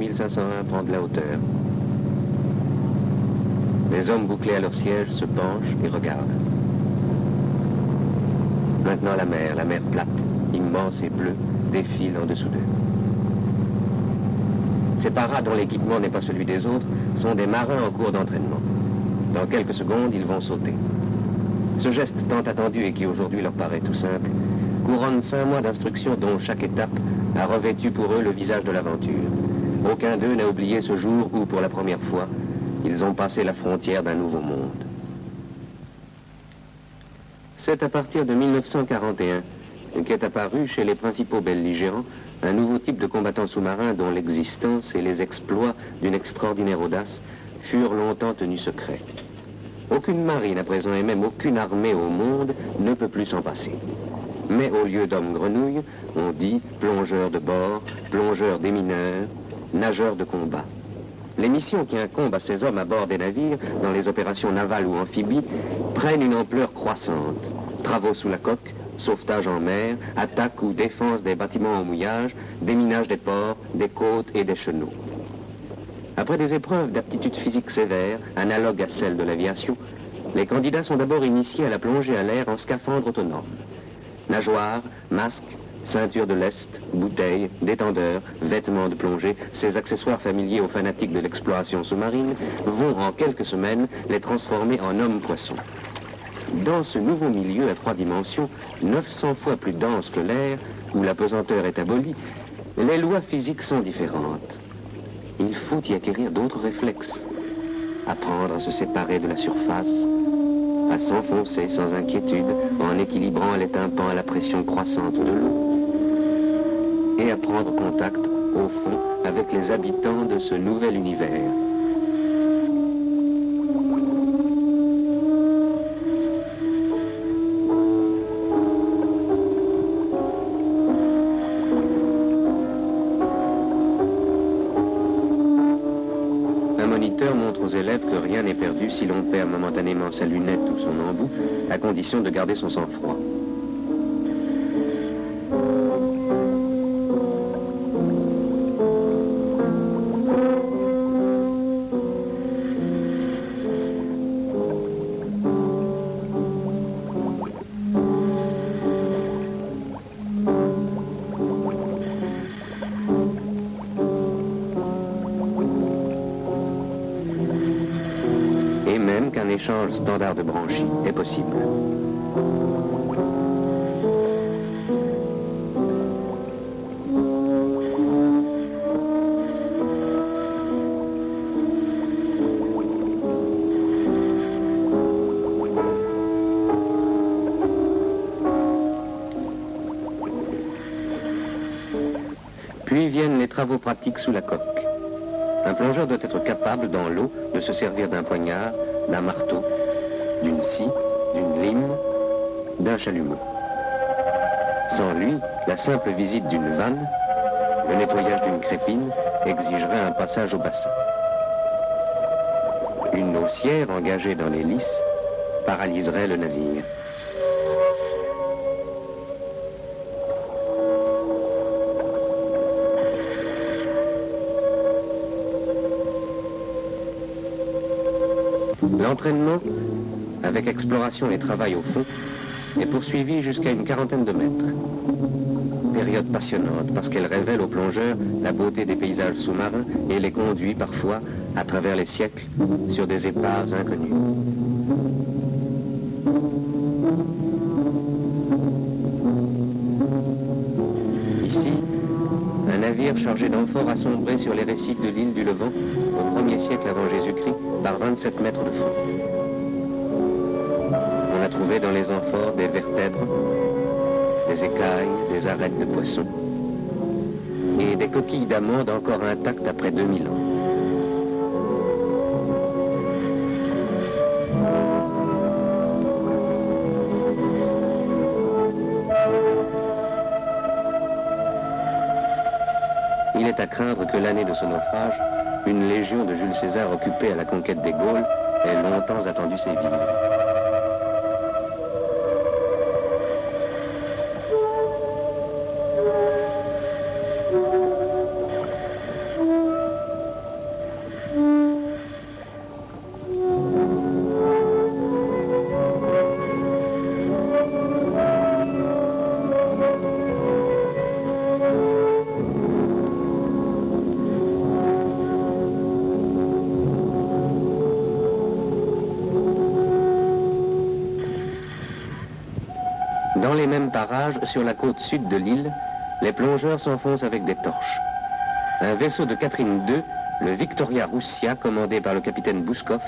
Le nord de 1501 prend de la hauteur. Les hommes bouclés à leur siège se penchent et regardent. Maintenant la mer, la mer plate, immense et bleue, défile en dessous d'eux. Ces paras dont l'équipement n'est pas celui des autres sont des marins en cours d'entraînement. Dans quelques secondes, ils vont sauter. Ce geste tant attendu et qui aujourd'hui leur paraît tout simple, couronne cinq mois d'instruction dont chaque étape a revêtu pour eux le visage de l'aventure. Aucun d'eux n'a oublié ce jour où, pour la première fois, ils ont passé la frontière d'un nouveau monde. C'est à partir de 1941 qu'est apparu chez les principaux belligérants un nouveau type de combattant sous-marin dont l'existence et les exploits d'une extraordinaire audace furent longtemps tenus secrets. Aucune marine à présent et même aucune armée au monde ne peut plus s'en passer. Mais au lieu d'hommes grenouilles, on dit plongeurs de bord, plongeurs des mineurs, nageurs de combat. Les missions qui incombent à ces hommes à bord des navires, dans les opérations navales ou amphibies, prennent une ampleur croissante. Travaux sous la coque, sauvetage en mer, attaque ou défense des bâtiments au mouillage, déminage des ports, des côtes et des chenaux. Après des épreuves d'aptitude physique sévères, analogues à celles de l'aviation, les candidats sont d'abord initiés à la plongée à l'air en scaphandre autonome. Nageoires, masques, ceinture de lest, bouteilles, détendeurs, vêtements de plongée, ces accessoires familiers aux fanatiques de l'exploration sous-marine vont en quelques semaines les transformer en hommes-poissons. Dans ce nouveau milieu à trois dimensions, 900 fois plus dense que l'air, où la pesanteur est abolie, les lois physiques sont différentes. Il faut y acquérir d'autres réflexes. Apprendre à se séparer de la surface, à s'enfoncer sans inquiétude en équilibrant les tympans à la pression croissante de l'eau. À prendre contact, au fond, avec les habitants de ce nouvel univers. si l'on perd momentanément sa lunette ou son embout, à condition de garder son sang-froid. Échange standard de branchie est possible. Puis viennent les travaux pratiques sous la coque. Un plongeur doit être capable, dans l'eau, de se servir d'un poignard, d'un marteau, d'une scie, d'une lime, d'un chalumeau. Sans lui, la simple visite d'une vanne, le nettoyage d'une crépine exigerait un passage au bassin. Une haussière engagée dans l'hélice paralyserait le navire. L'entraînement, avec exploration et travail au fond, est poursuivi jusqu'à une quarantaine de mètres. Période passionnante parce qu'elle révèle aux plongeurs la beauté des paysages sous-marins et les conduit parfois, à travers les siècles, sur des épaves inconnues. Navire chargé d'amphores a sombré sur les récifs de l'île du Levant au 1er siècle avant Jésus-Christ par 27 mètres de fond. On a trouvé dans les amphores des vertèbres, des écailles, des arêtes de poissons et des coquilles d'amandes encore intactes après 2000 ans. Craindre que l'année de ce naufrage une légion de Jules César occupée à la conquête des Gaules ait longtemps attendu ses villes. Sur la côte sud de l'île, les plongeurs s'enfoncent avec des torches. Un vaisseau de Catherine II, le Victoria Roussia, commandé par le capitaine Bouskov,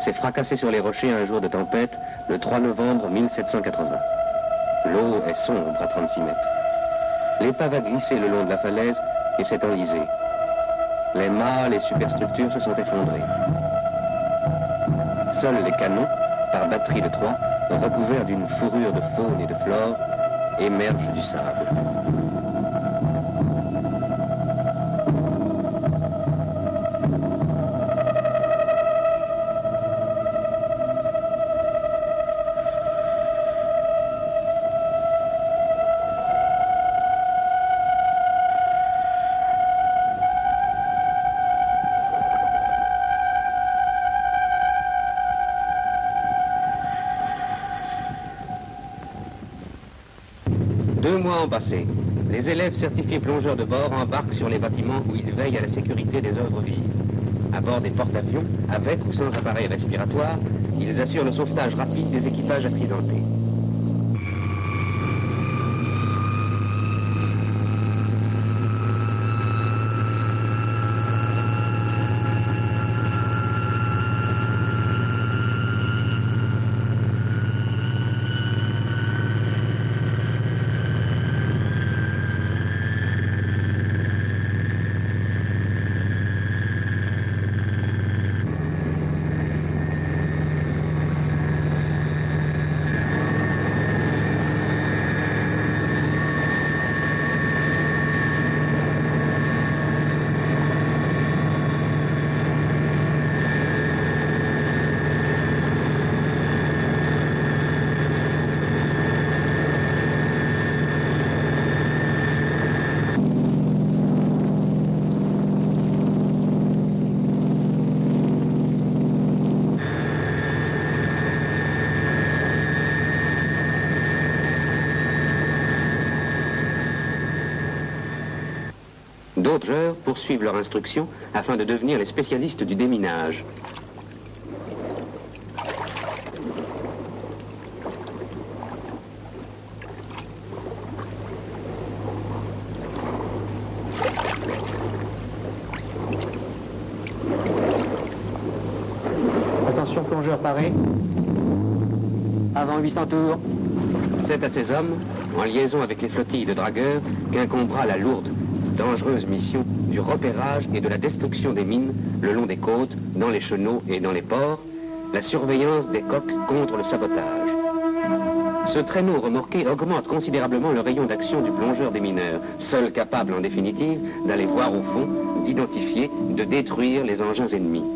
s'est fracassé sur les rochers un jour de tempête le 3 novembre 1780. L'eau est sombre à 36 mètres. L'épave a glissé le long de la falaise et s'est enlisée. Les mâts, les superstructures se sont effondrées. Seuls les canons, par batterie de trois, recouverts d'une fourrure de faune et de flore, émergent du sable. Deux mois ont passé. Les élèves certifiés plongeurs de bord embarquent sur les bâtiments où ils veillent à la sécurité des œuvres vives. À bord des porte-avions, avec ou sans appareil respiratoire, ils assurent le sauvetage rapide des équipages accidentés. Poursuivent leur instruction afin de devenir les spécialistes du déminage. Attention plongeur paré. Avant 800 tours. C'est à ces hommes, en liaison avec les flottilles de dragueurs, qu'incombera la lourde, dangereuse mission du repérage et de la destruction des mines le long des côtes, dans les chenaux et dans les ports, la surveillance des coques contre le sabotage. Ce traîneau remorqué augmente considérablement le rayon d'action du plongeur des mineurs, seul capable en définitive d'aller voir au fond, d'identifier, de détruire les engins ennemis.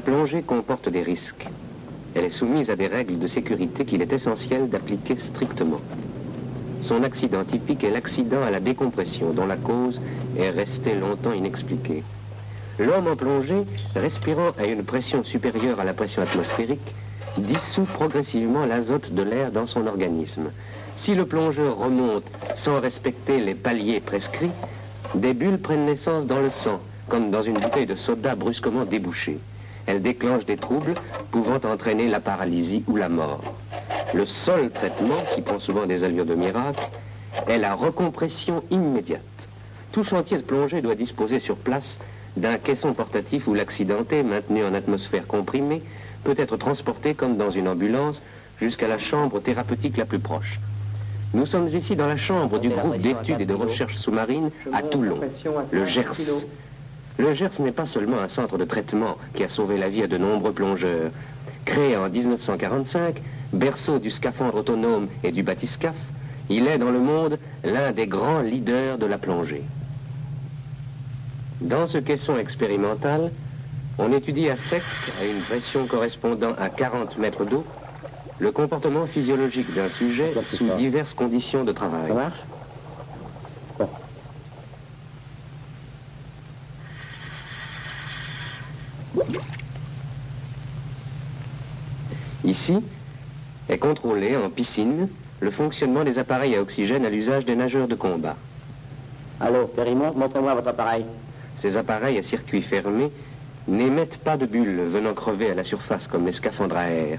La plongée comporte des risques. Elle est soumise à des règles de sécurité qu'il est essentiel d'appliquer strictement. Son accident typique est l'accident à la décompression, dont la cause est restée longtemps inexpliquée. L'homme en plongée, respirant à une pression supérieure à la pression atmosphérique, dissout progressivement l'azote de l'air dans son organisme. Si le plongeur remonte sans respecter les paliers prescrits, des bulles prennent naissance dans le sang, comme dans une bouteille de soda brusquement débouchée. Elle déclenche des troubles pouvant entraîner la paralysie ou la mort. Le seul traitement, qui prend souvent des allures de miracle, est la recompression immédiate. Tout chantier de plongée doit disposer sur place d'un caisson portatif où l'accidenté, maintenu en atmosphère comprimée, peut être transporté comme dans une ambulance jusqu'à la chambre thérapeutique la plus proche. Nous sommes ici dans la chambre du groupe d'études et de recherche sous-marine à Toulon, le GERS. Le GERS n'est pas seulement un centre de traitement qui a sauvé la vie à de nombreux plongeurs. Créé en 1945, berceau du scaphandre autonome et du bathyscaphe, il est dans le monde l'un des grands leaders de la plongée. Dans ce caisson expérimental, on étudie à sec, à une pression correspondant à 40 mètres d'eau, le comportement physiologique d'un sujet sous diverses conditions de travail. Ça marche? Ici est contrôlé en piscine le fonctionnement des appareils à oxygène à l'usage des nageurs de combat. Allô, Périmont, montrez-moi votre appareil. Ces appareils à circuit fermé n'émettent pas de bulles venant crever à la surface comme les scaphandres à air.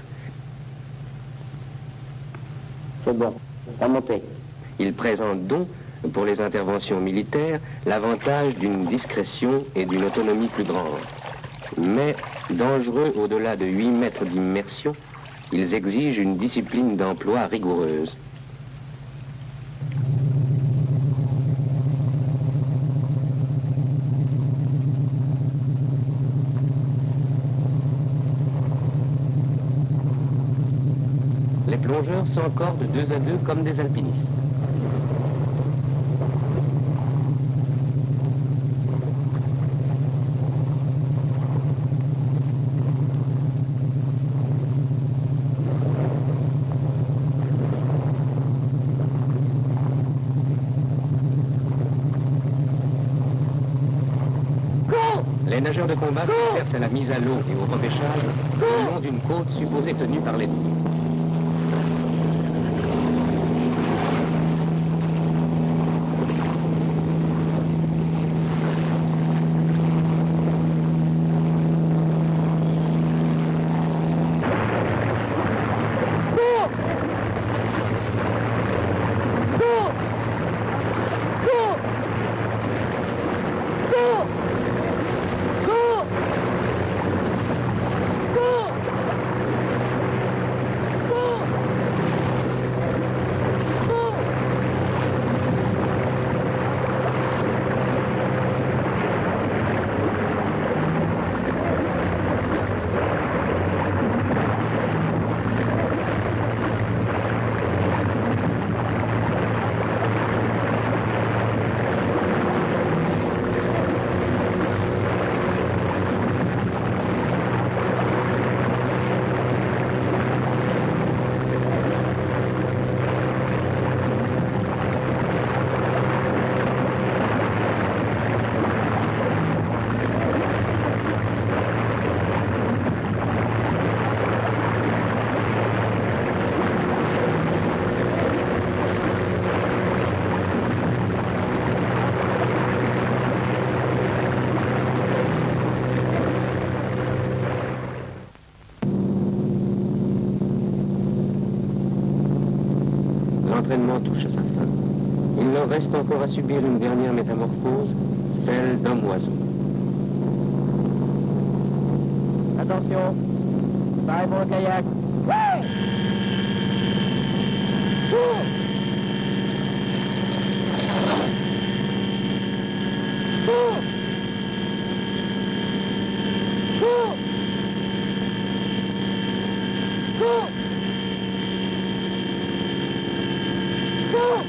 C'est bon, remontez. Ils présentent donc, pour les interventions militaires, l'avantage d'une discrétion et d'une autonomie plus grande. Mais dangereux au-delà de 8 mètres d'immersion, ils exigent une discipline d'emploi rigoureuse. Les plongeurs s'encordent deux à deux comme des alpinistes. Les nageurs de combat s'exercent à la mise à l'eau et au repêchage le long d'une côte supposée tenue par les Touche à sa fin. Il leur reste encore à subir une dernière métamorphose, celle d'un oiseau. Attention, kayak Cours Cours Cours Cours Cours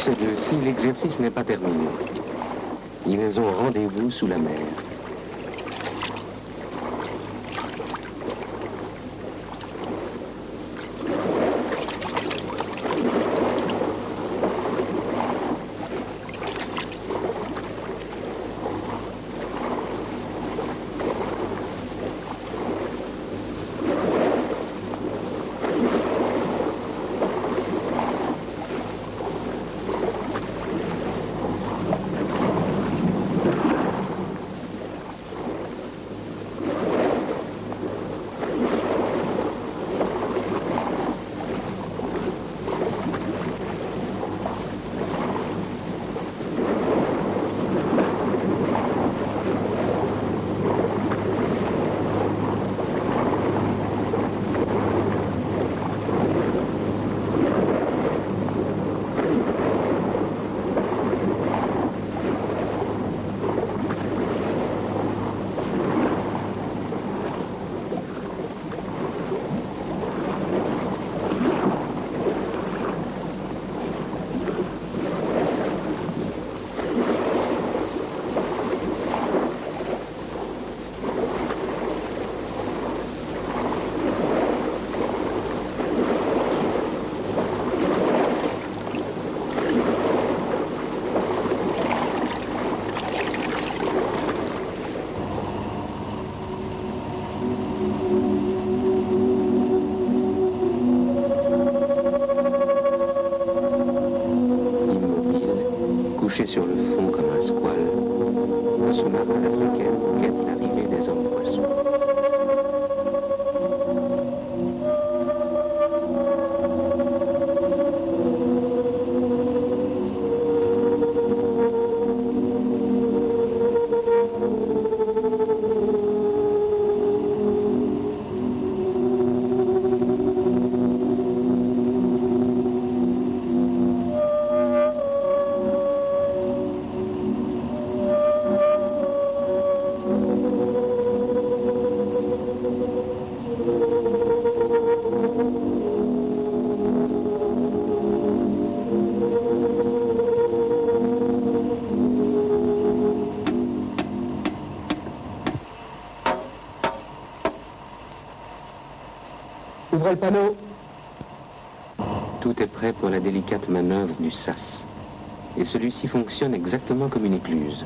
ces deux-ci, l'exercice n'est pas terminé. Ils ont rendez-vous sous la mer. Panneau. Tout est prêt pour la délicate manœuvre du sas. Et celui-ci fonctionne exactement comme une écluse.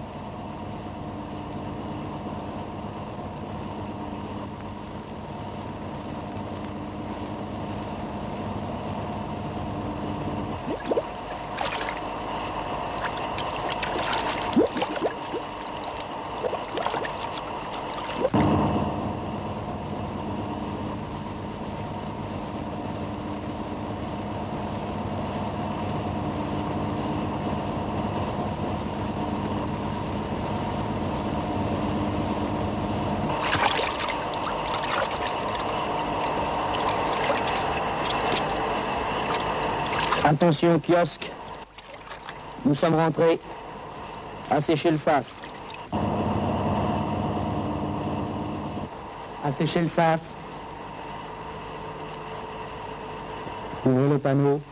Attention, kiosque. Nous sommes rentrés. Assécher le sas. Assécher le sas. Ouvrez le panneau.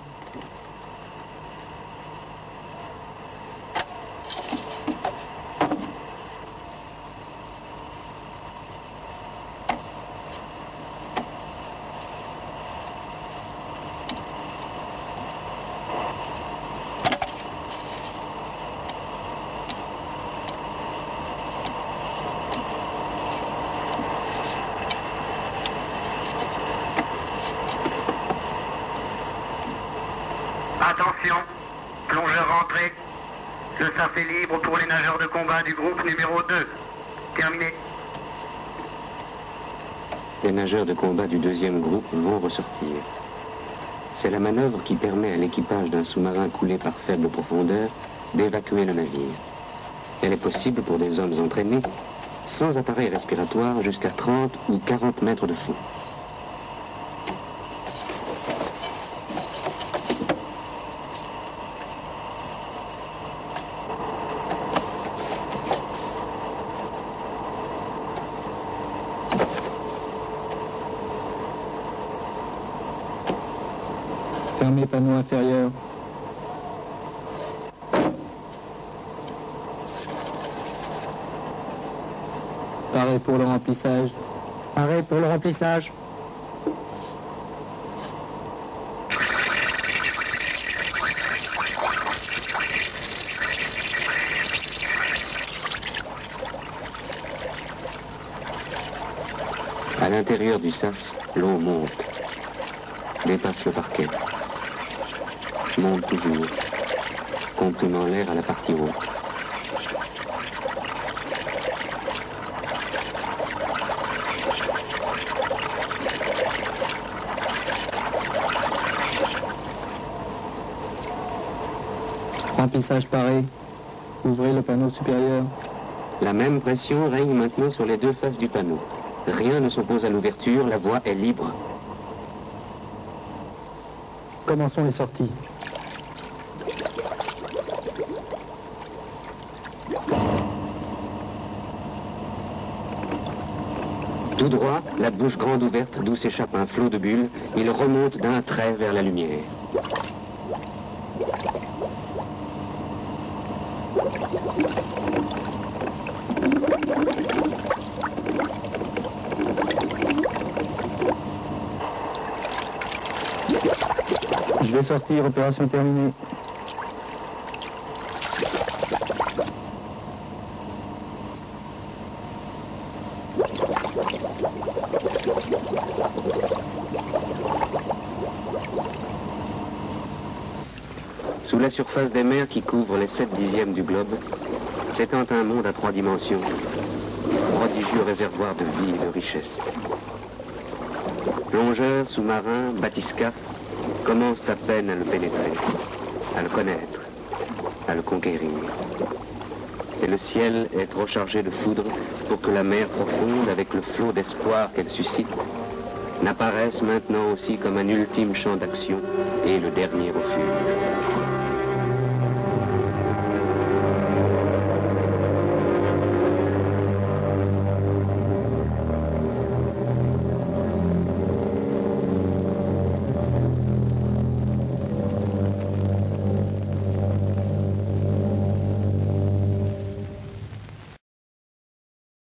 Attention, plongeur rentré. Le sas est libre pour les nageurs de combat du groupe numéro 2. Terminé. Les nageurs de combat du deuxième groupe vont ressortir. C'est la manœuvre qui permet à l'équipage d'un sous-marin coulé par faible profondeur d'évacuer le navire. Elle est possible pour des hommes entraînés sans appareil respiratoire jusqu'à 30 ou 40 mètres de fond. premier panneau. Pareil pour le remplissage. Pareil pour le remplissage. À l'intérieur du sas, l'eau monte, dépasse le parquet monte toujours, comprimant l'air à la partie haute. Remplissage pareil. Ouvrez le panneau supérieur. La même pression règne maintenant sur les deux faces du panneau. Rien ne s'oppose à l'ouverture, la voie est libre. Commençons les sorties. Tout droit, la bouche grande ouverte d'où s'échappe un flot de bulles, il remonte d'un trait vers la lumière. Je vais sortir, opération terminée. Surface des mers qui couvrent les 7 dixièmes du globe, s'étend un monde à trois dimensions, prodigieux réservoir de vie et de richesse. Plongeurs, sous-marins, bathyscaphes commencent à peine à le pénétrer, à le connaître, à le conquérir. Et le ciel est trop chargé de foudre pour que la mer profonde, avec le flot d'espoir qu'elle suscite, n'apparaisse maintenant aussi comme un ultime champ d'action et le dernier refuge.